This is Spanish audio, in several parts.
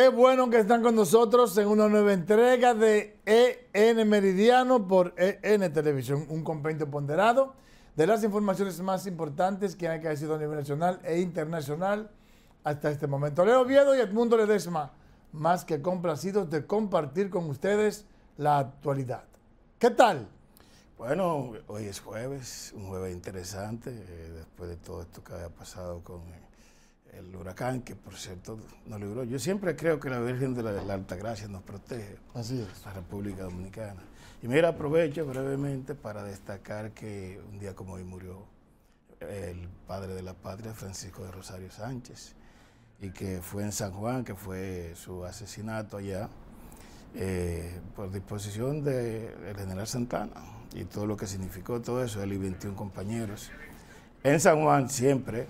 Qué bueno que están con nosotros en una nueva entrega de EN Meridiano por EN Televisión, un compendio ponderado de las informaciones más importantes que han caído a nivel nacional e internacional hasta este momento. Leo Viedo y Edmundo Ledesma, más que complacidos de compartir con ustedes la actualidad. ¿Qué tal? Bueno, hoy es jueves, un jueves interesante, eh, después de todo esto que había pasado con el huracán, que por cierto nos libró. Yo siempre creo que la Virgen de la, Alta Gracia nos protege. Así es. La República Dominicana. Y mira, aprovecho brevemente para destacar que un día como hoy murió el padre de la patria, Francisco de Rosario Sánchez, y que fue en San Juan, que fue su asesinato allá, eh, por disposición del general Santana y todo lo que significó todo eso, él y 21 compañeros. En San Juan siempre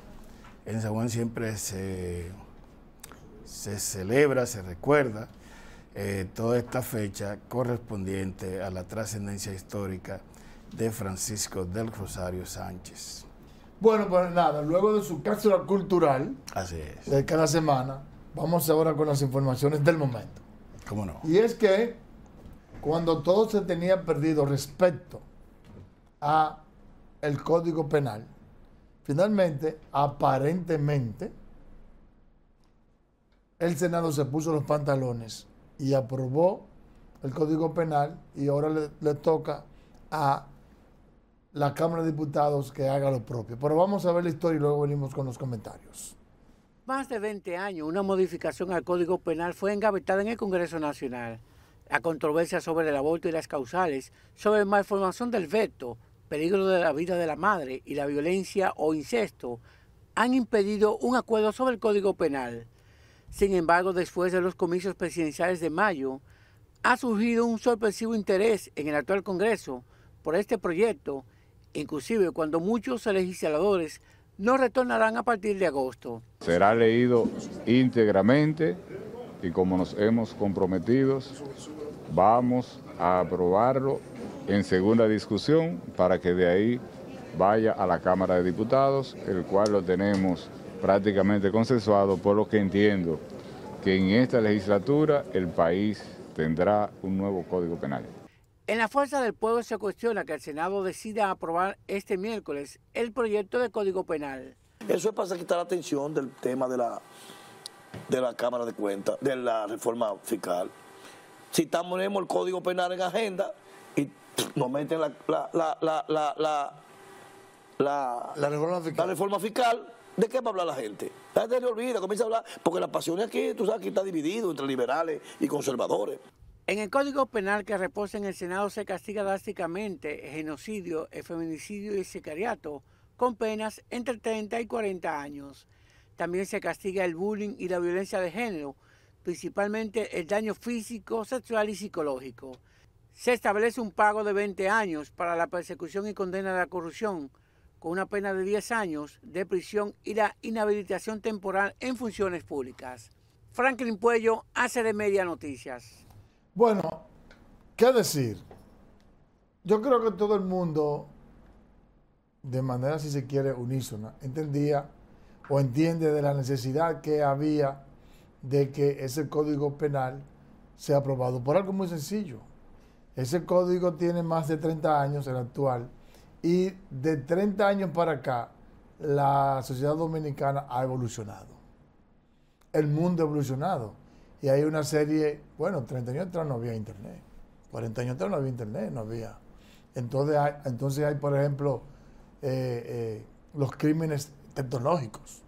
en San Juan siempre se, se celebra, se recuerda eh, toda esta fecha correspondiente a la trascendencia histórica de Francisco del Rosario Sánchez. Bueno, pues nada, luego de su cápsula cultural Así es. de cada semana, vamos ahora con las informaciones del momento. ¿Cómo no? Y es que cuando todo se tenía perdido respecto a el Código Penal, Finalmente, aparentemente, el Senado se puso los pantalones y aprobó el Código Penal y ahora le, toca a la Cámara de Diputados que haga lo propio. Pero vamos a ver la historia y luego venimos con los comentarios. Más de 20 años, una modificación al Código Penal fue engavetada en el Congreso Nacional. La controversia sobre el aborto y las causales, sobre la malformación del veto, peligro de la vida de la madre y la violencia o incesto han impedido un acuerdo sobre el Código Penal. Sin embargo, después de los comicios presidenciales de mayo, ha surgido un sorpresivo interés en el actual Congreso por este proyecto, inclusive cuando muchos legisladores no retornarán a partir de agosto. Será leído íntegramente y como nos hemos comprometido, vamos a aprobarlo en segunda discusión para que de ahí vaya a la Cámara de Diputados, el cual lo tenemos prácticamente consensuado, por lo que entiendo que en esta legislatura el país tendrá un nuevo Código Penal. En la Fuerza del Pueblo se cuestiona que el Senado decida aprobar este miércoles el proyecto de Código Penal. Eso es para quitar la atención del tema de la, de la Cámara de Cuentas, de la reforma fiscal. Si estamos el Código Penal en agenda y nos meten la, la, la, la, la, la, reforma fiscal. la reforma fiscal, ¿de qué va a hablar la gente? La gente se olvida, comienza a hablar, porque la pasión aquí, tú sabes que está dividido entre liberales y conservadores. En el Código Penal que reposa en el Senado se castiga drásticamente genocidio, el feminicidio y el sicariato con penas entre 30 y 40 años. También se castiga el bullying y la violencia de género, principalmente el daño físico, sexual y psicológico se establece un pago de 20 años para la persecución y condena de la corrupción, con una pena de 10 años de prisión y la inhabilitación temporal en funciones públicas. Franklin Puello hace de Media Noticias. Bueno, ¿qué decir? Yo creo que todo el mundo, de manera, si se quiere, unísona, entendía o entiende de la necesidad que había de que ese código penal sea aprobado por algo muy sencillo ese código tiene más de 30 años, el actual, y de 30 años para acá, la sociedad dominicana ha evolucionado. El mundo ha evolucionado. Y hay una serie, bueno, 30 años atrás no había internet, 40 años atrás no había internet, no había. Entonces hay, entonces hay por ejemplo, eh, eh, los crímenes tecnológicos.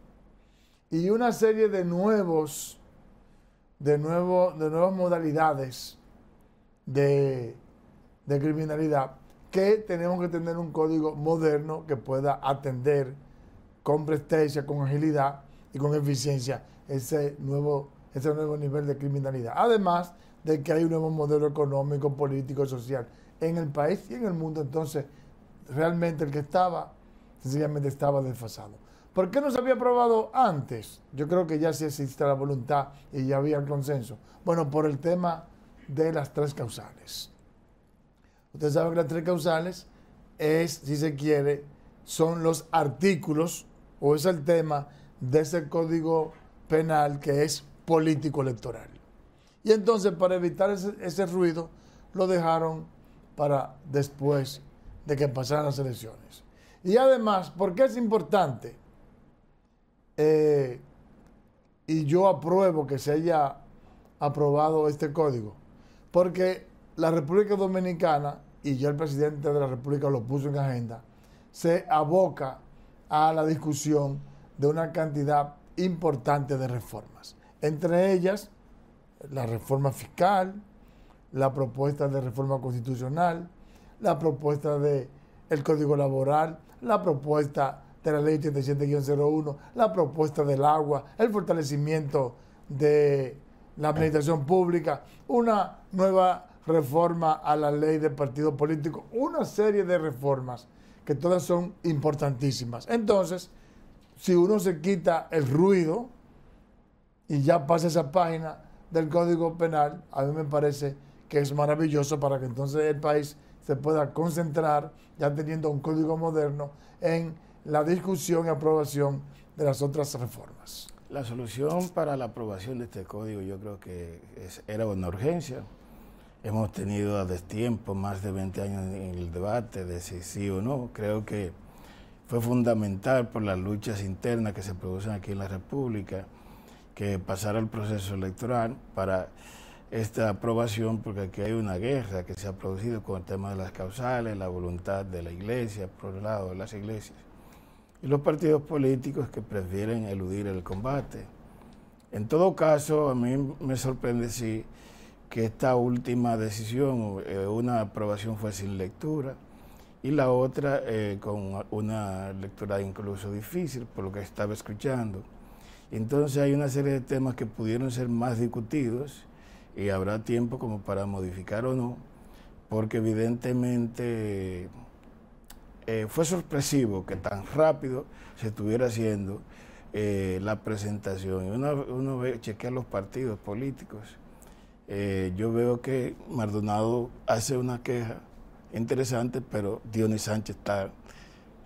Y una serie de nuevos, de, nuevo, de nuevas modalidades de, criminalidad que tenemos que tener un código moderno que pueda atender con presteza, con agilidad y con eficiencia ese nuevo, ese nuevo nivel de criminalidad. Además de que hay un nuevo modelo económico, político, social en el país y en el mundo. Entonces, realmente el que estaba, sencillamente estaba desfasado. ¿Por qué no se había aprobado antes? Yo creo que ya sí existe la voluntad y ya había el consenso. Bueno, por el tema de las tres causales. Usted sabe que las tres causales es, si se quiere, son los artículos o es el tema de ese código penal que es político electoral. Y entonces para evitar ese, ese ruido lo dejaron para después de que pasaran las elecciones. Y además, ¿por qué es importante? Eh, y yo apruebo que se haya aprobado este código, porque la República Dominicana, y ya el presidente de la República lo puso en agenda, se aboca a la discusión de una cantidad importante de reformas. Entre ellas, la reforma fiscal, la propuesta de reforma constitucional, la propuesta de el Código Laboral, la propuesta de la Ley 87-01, la propuesta del agua, el fortalecimiento de la administración pública, una nueva reforma a la ley de partido político, una serie de reformas que todas son importantísimas. Entonces, si uno se quita el ruido y ya pasa esa página del Código Penal, a mí me parece que es maravilloso para que entonces el país se pueda concentrar, ya teniendo un código moderno, en la discusión y aprobación de las otras reformas. La solución para la aprobación de este código yo creo que era una urgencia. Hemos tenido a destiempo más de 20 años en el debate de si sí o no. Creo que fue fundamental por las luchas internas que se producen aquí en la República que pasara el proceso electoral para esta aprobación, porque aquí hay una guerra que se ha producido con el tema de las causales, la voluntad de la iglesia, por el lado de las iglesias, y los partidos políticos que prefieren eludir el combate. En todo caso, a mí me sorprende si que esta última decisión, eh, una aprobación fue sin lectura y la otra eh, con una lectura incluso difícil, por lo que estaba escuchando. Entonces hay una serie de temas que pudieron ser más discutidos y habrá tiempo como para modificar o no, porque evidentemente eh, fue sorpresivo que tan rápido se estuviera haciendo la presentación. Uno, uno ve, chequea los partidos políticos eh, yo veo que Maldonado hace una queja interesante, pero Dionis Sánchez está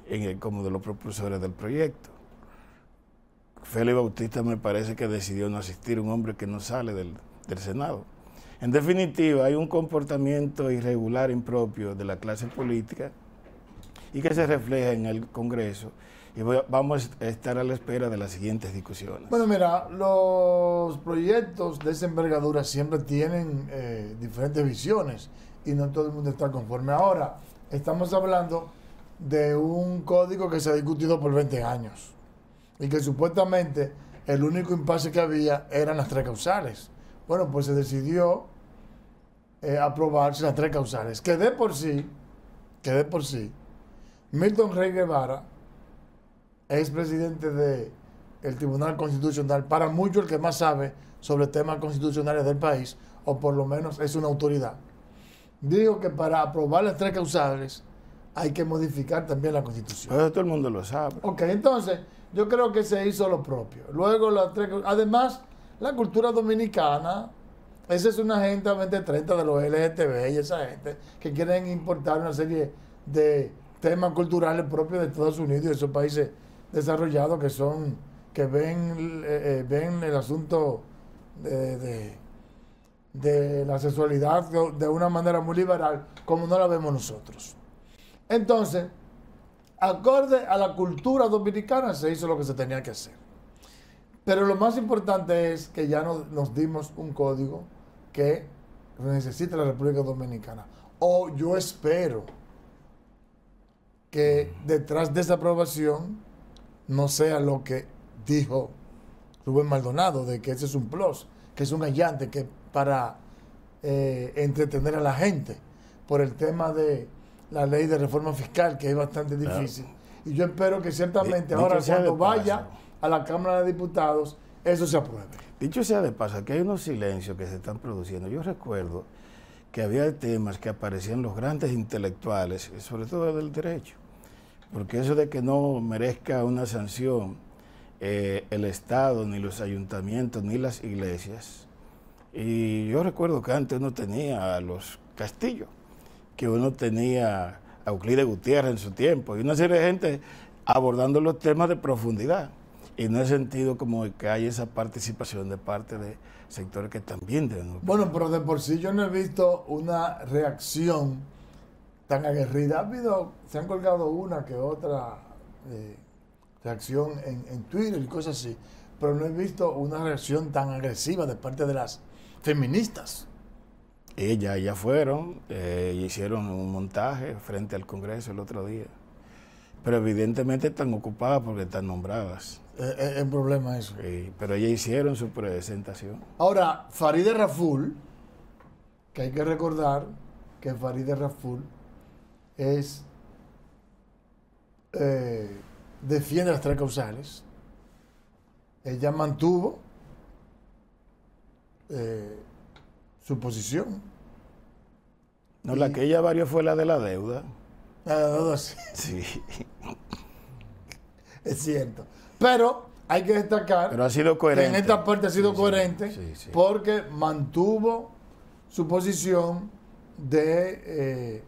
en el, como de los propulsores del proyecto. Félix Bautista me parece que decidió no asistir, un hombre que no sale del, del Senado. En definitiva, hay un comportamiento irregular, impropio de la clase política y que se refleja en el Congreso y vamos a estar a la espera de las siguientes discusiones. Bueno, mira, los proyectos de esa envergadura siempre tienen eh, diferentes visiones y no todo el mundo está conforme. Ahora, estamos hablando de un código que se ha discutido por 20 años y que supuestamente el único impasse que había eran las tres causales. Bueno, pues se decidió eh, aprobarse las tres causales, que de por sí, que de por sí, Milton Rey Guevara, es presidente del Tribunal Constitucional, para muchos el que más sabe sobre temas constitucionales del país, o por lo menos es una autoridad. Digo que para aprobar las tres causales hay que modificar también la Constitución. Pero todo el mundo lo sabe. Ok, entonces yo creo que se hizo lo propio. Luego las tres Además, la cultura dominicana, esa es una gente 2030 de los LGTB y esa gente que quieren importar una serie de temas culturales propios de Estados Unidos y de esos países desarrollados que son, que ven, eh, eh, ven el asunto de, de, la sexualidad de una manera muy liberal, como no la vemos nosotros. Entonces, acorde a la cultura dominicana, se hizo lo que se tenía que hacer. Pero lo más importante es que ya nos, nos dimos un código que necesita la República Dominicana. O yo espero que detrás de esa aprobación no sea lo que dijo Rubén Maldonado, de que ese es un plus, que es un allante que para eh, entretener a la gente por el tema de la ley de reforma fiscal, que es bastante difícil. Y yo espero que ciertamente ahora cuando vaya a la Cámara de Diputados, eso se apruebe. Dicho sea de paso, que hay unos silencios que se están produciendo. Yo recuerdo que había temas que aparecían los grandes intelectuales, sobre todo del derecho, porque eso de que no merezca una sanción eh, el Estado, ni los ayuntamientos, ni las iglesias. Y yo recuerdo que antes uno tenía a los castillos, que uno tenía a Euclides Gutiérrez en su tiempo, y una serie de gente abordando los temas de profundidad. Y no he sentido como que hay esa participación de parte de sectores que también deben. Bueno, pero de por sí yo no he visto una reacción tan aguerrida. Ha habido, se han colgado una que otra eh, reacción en, en Twitter y cosas así, pero no he visto una reacción tan agresiva de parte de las feministas. Ellas ya fueron, eh, y hicieron un montaje frente al Congreso el otro día. Pero evidentemente están ocupadas porque están nombradas. Eh, es un problema eso. Sí, pero ellas hicieron su presentación. Ahora, Farideh Raful, que hay que recordar que Farideh Raful es eh, defiende las tres causales. Ella mantuvo eh, su posición. No, la que ella varió fue la de la deuda. Nada, nada, sí, Sí. es cierto. Pero hay que destacar Pero ha sido que coherente. en esta parte ha sido Sí, coherente sí. porque mantuvo su posición de eh,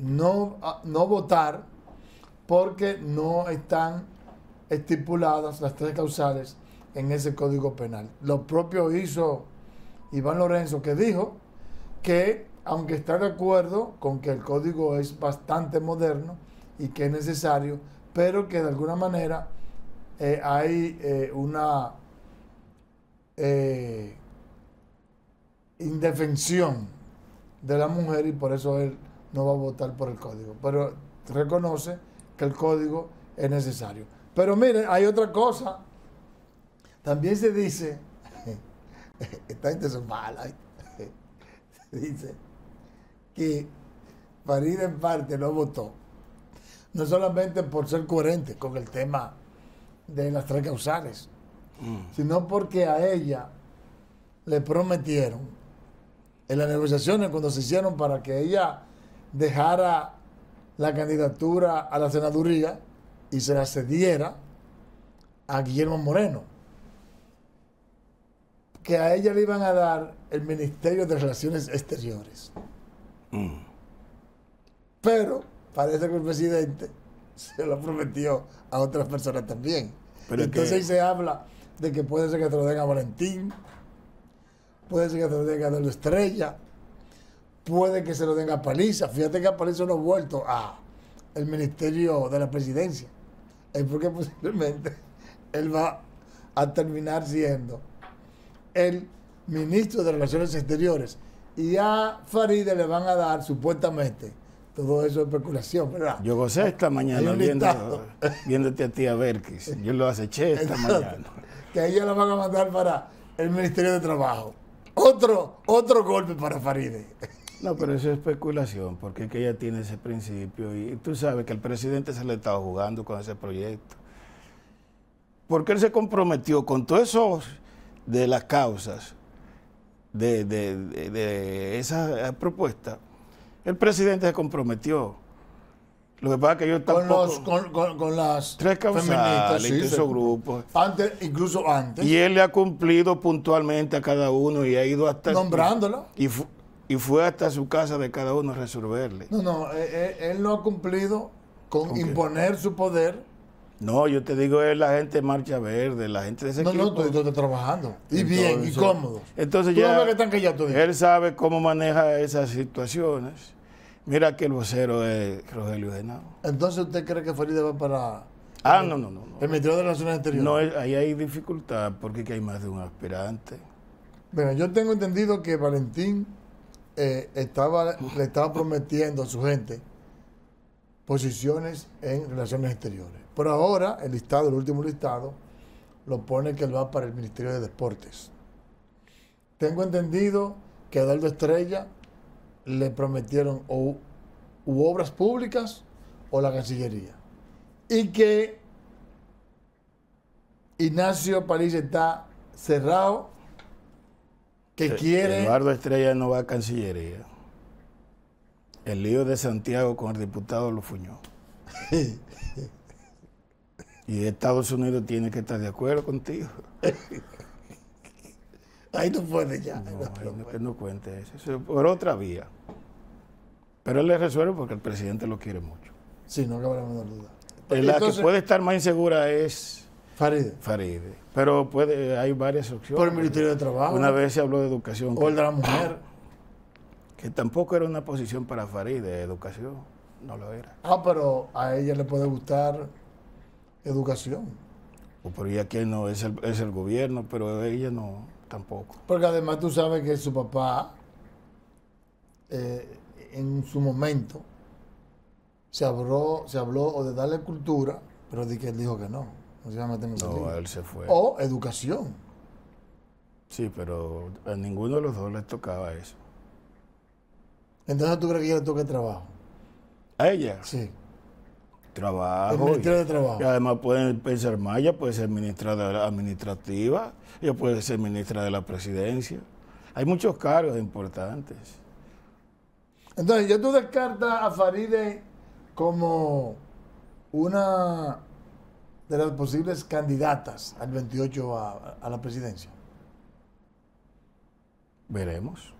no, no votar porque no están estipuladas las tres causales en ese código penal. Lo propio hizo Iván Lorenzo que dijo que aunque está de acuerdo con que el código es bastante moderno y que es necesario, pero que de alguna manera eh, hay eh, una eh, indefensión de la mujer y por eso él no va a votar por el código. Pero reconoce que el código es necesario. Pero mire, hay otra cosa. También se dice, esta gente son mala, se dice que Farid en parte no votó, no solamente por ser coherente con el tema de las tres causales, sino porque a ella le prometieron en las negociaciones cuando se hicieron para que ella dejara la candidatura a la senaduría y se la cediera a Guillermo Moreno, que a ella le iban a dar el Ministerio de Relaciones Exteriores. Mm. Pero parece que el presidente se lo prometió a otras personas también. Pero es Entonces que- ahí se habla de que puede ser que te lo den a Valentín, puede ser que te lo den a Estrella, puede que se lo den a Paliza. Fíjate que a Paliza no ha vuelto a el Ministerio de la Presidencia. Es porque posiblemente él va a terminar siendo el ministro de Relaciones Exteriores. Y a Faride le van a dar supuestamente todo eso es especulación, ¿verdad? Yo gocé esta mañana viendo, viéndote a ti a Berkis. Yo lo aceché esta Entonces, mañana. Que a ella la van a mandar para el Ministerio de Trabajo. Otro, otro golpe para Faride. No, pero eso es especulación, porque es que ella tiene ese principio y tú sabes que el presidente se le estaba jugando con ese proyecto. Porque él se comprometió con todo eso de las causas de, de, de- de esa propuesta. El presidente se comprometió. Lo que pasa es que yo Con, tampoco... los, con, con- con las tres causales, sí, esos se- grupos. Antes, incluso antes, Y él le ha cumplido puntualmente a cada uno y ha ido hasta... nombrándola. Y, y fue hasta su casa de cada uno a resolverle. No, no, eh, eh, él no ha cumplido con imponer su poder. No, yo te digo, es la gente de Marcha Verde, la gente de ese No, no, equipo. tú estás trabajando. Y bien, y cómodo. Entonces Tú no ya ves que están callados él sabe cómo maneja esas situaciones. Mira que el vocero es Rogelio Genao. Entonces, ¿usted cree que Faride va para Ah, no, no, no. no. el Ministerio de Relaciones Exteriores? No, es- ahí hay dificultad porque que hay más de un aspirante. Mira, yo tengo entendido que Valentín eh, estaba, le estaba prometiendo a su gente posiciones en relaciones exteriores. Pero ahora el listado, el último listado, lo pone que él va para el Ministerio de Deportes. Tengo entendido que a Eduardo Estrella le prometieron o u obras públicas o la Cancillería. Y que Ignacio París está cerrado, que quiere... Eduardo Estrella no va a Cancillería. El lío de Santiago con el diputado lo fuñó. Y Estados Unidos tiene que estar de acuerdo contigo. Ahí no puede ya. No, No, puede. cuente eso. Eso es por otra vía. Pero él le resuelve porque el presidente lo quiere mucho. Sí, no cabe la menor duda. Eh, la Entonces, que puede estar más insegura es Faride. Faride. Pero puede, hay varias opciones. Por el Ministerio de Trabajo. Una vez se habló de educación, O el de la mujer. que tampoco era una posición para Faride, educación. No lo era. Ah, pero a ella le puede gustar educación. O por ella que no, es el, es el gobierno, pero ella no, tampoco. Porque además tú sabes que su papá, eh, en su momento, se habló, se habló o de darle cultura, pero di que él dijo que no. No se iba a meter en esa No, él se fue. O educación. Sí, pero a ninguno de los dos les tocaba eso. Entonces tú crees que ella le toque trabajo. A ella, Sí. trabajo. El Ministerio y- de Trabajo. Y además pueden pensar más, ella puede ser ministra de la administrativa, ella puede ser ministra de la presidencia. Hay muchos cargos importantes. Entonces, ya tú descartas a Faride como una de las posibles candidatas al 28 a, la presidencia. Veremos.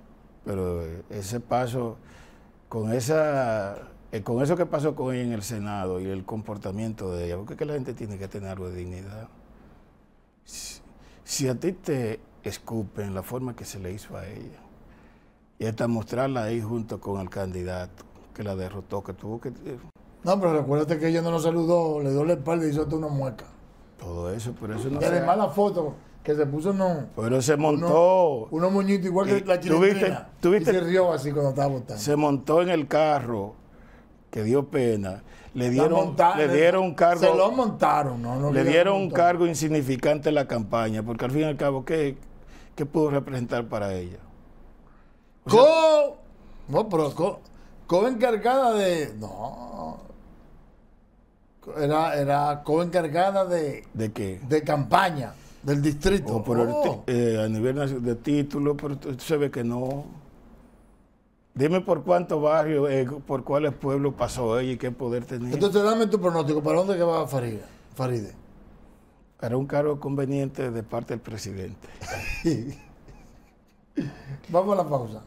Pero eh, ese paso, con esa eh, con eso que pasó con ella en el Senado y el comportamiento de ella, porque es que la gente tiene que tener algo de dignidad. Si, si a ti te escupen la forma que se le hizo a ella, y hasta mostrarla ahí junto con el candidato que la derrotó, que tuvo que... No, pero recuérdate que ella no lo saludó, le dio la espalda y hizo hasta una mueca. Todo eso, pero eso no y además la foto que se puso no, Pero se montó, unos moñitos igual que Y la chilindrina. tú viste- Y se rió así cuando estaba votando. se montó en el carro, que dio pena, le dieron, monta- le dieron un cargo... Se lo montaron, ¿no? no Le dieron un cargo insignificante en la campaña, porque al fin y al cabo, ¿qué, qué pudo representar para ella? O sea, Co, no, pero co, co encargada de. No. Era, era co encargada de, ¿De qué? de campaña del distrito. O por el Oh. ti- eh, a nivel de título, pero se ve que no. Dime por cuántos barrios, eh, por cuáles pueblos pasó ella y qué poder tenía. Entonces dame tu pronóstico. ¿Para dónde que va Faride? Faride? Era un cargo conveniente de parte del presidente. Vamos a la pausa.